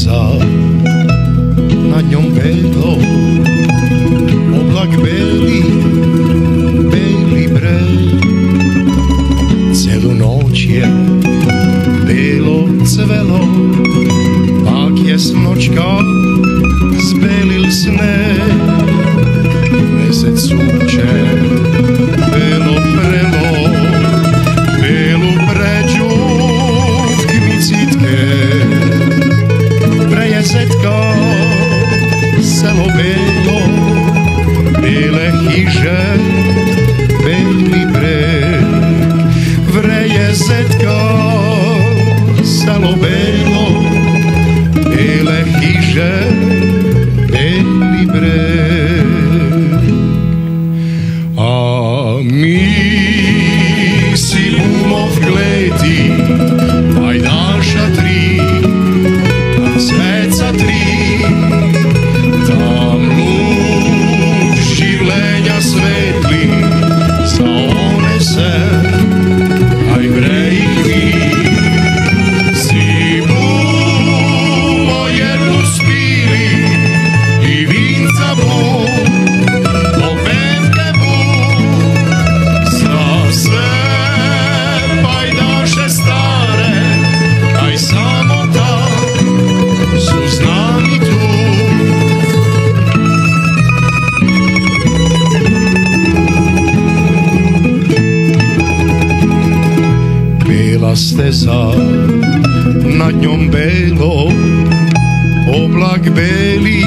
vzal, na něm vedlo oblak bělý, bělý brel. Celou noc je bylo cvelo, pak je smočka zbělil snem. хижа pastesa, na ňom belo, oblak belý,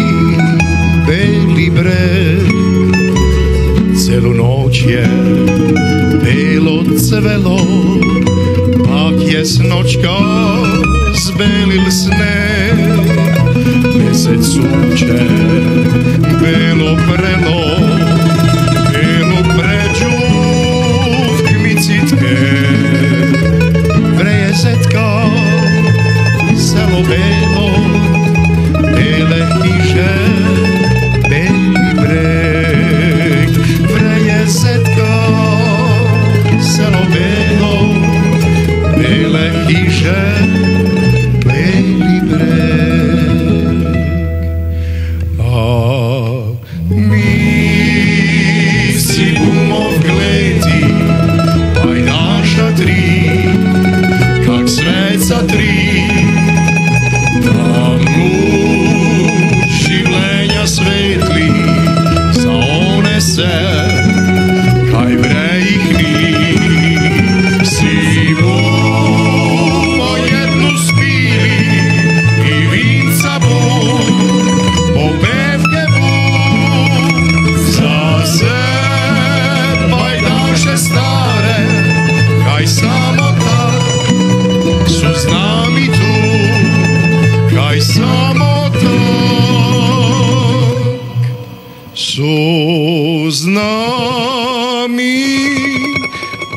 belý bre. Celou noc je belo cvelo, pak je jesnočka zbelil sneh, mesec súček Roberto tényleg kisebb Benny Brecht Frejeszetka Szelobéno tényleg kisebb světlých.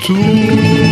tudo.